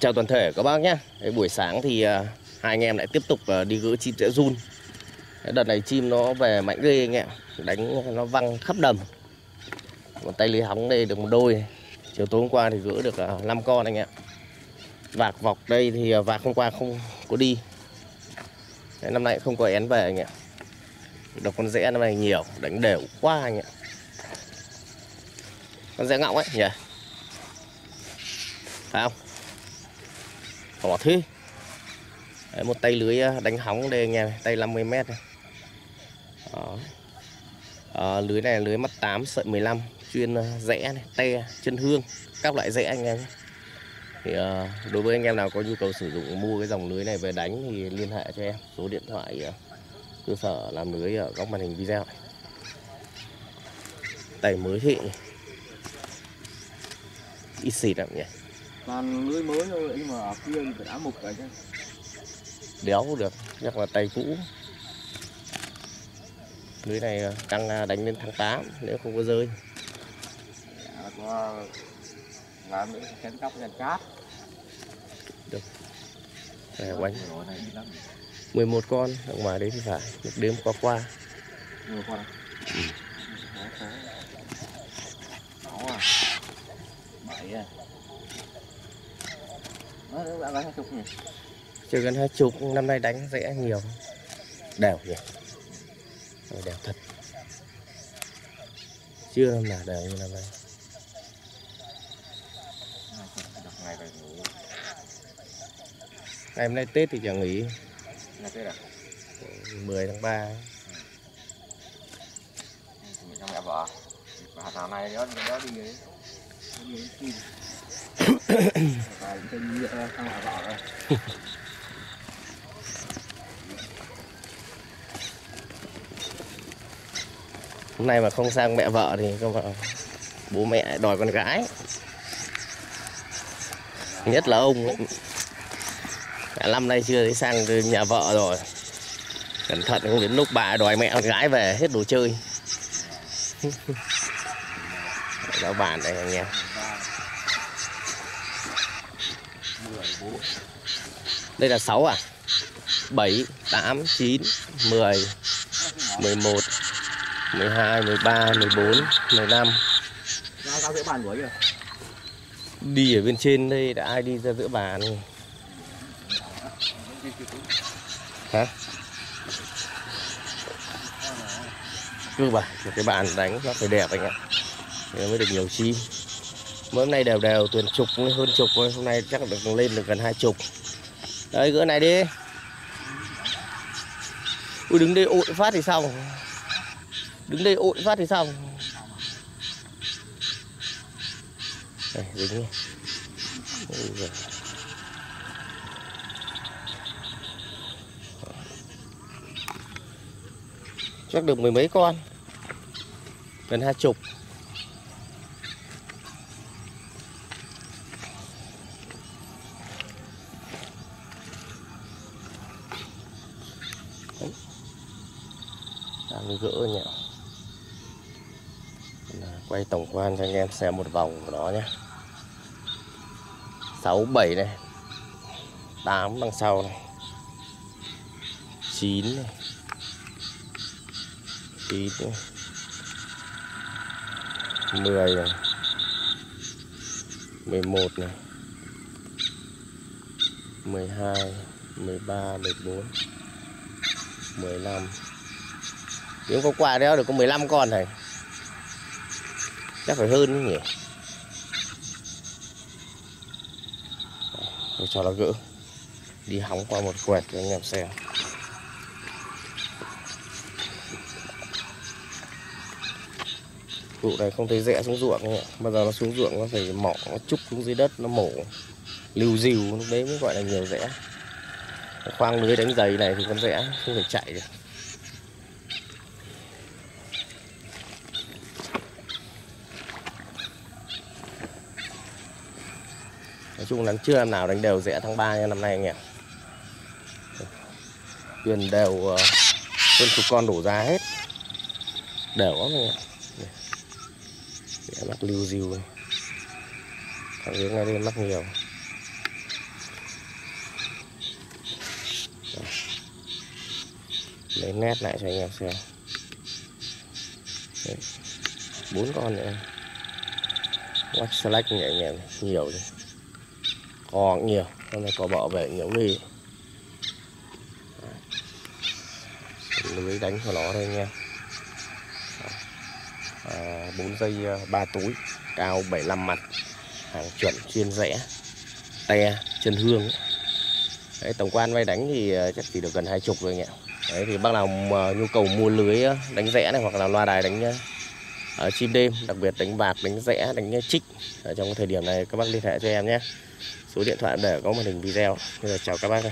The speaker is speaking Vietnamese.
Chào toàn thể các bác nhé. Buổi sáng thì à, hai anh em lại tiếp tục à, đi gỡ chim sẽ run. Đợt này chim nó về mạnh ghê anh em Đánh nó văng khắp đầm. Một tay lưới hóng đây được một đôi. Chiều tối hôm qua thì gỡ được à, 5 con anh em. Vạc vọc đây thì vạc hôm qua không có đi. Đấy, Năm nay không có én về anh em. Độc con rẽ năm nay nhiều Đánh đều quá anh em. Con rẽ ngọng ấy nhỉ? Phải không? Khó thế Đấy, Một tay lưới à, đánh hóng đây anh em Tay 50 mét này. Đó. À, lưới này là lưới mắt 8 sợi 15 chuyên à, rẽ này, te, chân hương các loại rẽ anh em nhé. Thì à, đối với anh em nào có nhu cầu sử dụng mua cái dòng lưới này về đánh thì liên hệ cho em số điện thoại ờ, cơ sở làm lưới ở góc màn hình video này. Tay mới thị. Ít xịt lắm nhỉ toàn lưới mới thôi nhưng mà ở kia thì phải đã mục rồi chứ đéo được chắc là tay cũ. Lưới này đang đánh lên tháng 8 nếu không có rơi. Dạ, có làm nữa chén cắp chén cát. Được. Để quanh 11 con ở ngoài đấy thì phải. Một đêm qua qua. 10 con à? Ừ. Đó à. 7 à. Chưa gần hai chục năm nay đánh rẽ nhiều. Đều nhỉ Đều thật. Chưa năm nào đều như năm nay. Ngày hôm nay Tết thì chẳng nghỉ. Ngày Tết à? 10 tháng 3 Trong mẹ vợ Bà thằng này nó, nó đi hôm nay mà không sang mẹ vợ thì cơ mà bố mẹ đòi con gái. Nhất là ông cả năm nay chưa thấy sang nhà vợ rồi. Cẩn thận không đến lúc bà đòi mẹ con gái về, hết đồ chơi. Đó bạn đây anh em Đây là 6 à? 7, 8, 9, 10 11 12, 13, 14, 15 Đi ở bên trên đây đã ai đi ra giữa bàn Hả? Cứ bà, một cái bàn đánh nó phải đẹp anh ạ. Nên mới được nhiều chi. Mỗi hôm nay đều đều tuần chục hơn chục Hôm nay chắc được lên được gần hai chục. Đấy, gỡ này đi. Ui, đứng đây ội phát thì xong. Đứng đây ội phát thì xong. Đây dính đi. Chắc được mười mấy con. Gần hai chục. Đang gỡ nhỉ quay tổng quan cho anh em xem một vòng của nó nhé 6 7 này. 8 đằng sau này. 9 này. 9 này. 10 này. 11 này 12 13 14 15 nếu có qua đéo được có 15 con này Chắc phải hơn nhỉ? Tôi cho nó gỡ. Đi hóng qua một quẹt cho anh em xem. Vụ này không thấy rẽ xuống ruộng nhỉ Bây giờ nó xuống ruộng, nó phải mỏ, Nó trúc xuống dưới đất, nó mổ, Lưu dìu. Lúc đấy mới gọi là nhiều rẽ. Khoang lưới đánh giày này thì con rẽ không thể chạy được. nói chung là chưa năm nào đánh đều rẽ tháng 3 nha năm nay anh em tiền đều ờ, trên chục con đổ ra hết. Đều lắm anh em rẽ mắc lưu diêu thằng hướng này lên mắc nhiều. Lấy nét lại cho anh em xem. Bốn con nữa. Wax slack nhẹ nhàng, nhiều đấy cò nhiều hôm nay có bảo về nhiều đi lưới đánh của nó đây nha. À, bốn à, 4 dây ba túi cao 75 mặt hàng chuẩn chuyên rẽ te chân hương. Đấy, tổng quan vay đánh thì à, chắc chỉ được gần hai chục rồi nhỉ Đấy, thì bác nào nhu cầu mua lưới à, đánh rẽ này hoặc là loa đài đánh uh, chim đêm đặc biệt đánh bạc đánh rẽ đánh trích. Ở trong thời điểm này các bác liên hệ cho em nhé. Số điện thoại để có màn hình video. Bây giờ chào các bác